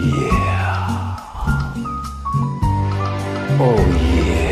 Yeah. Oh, yeah.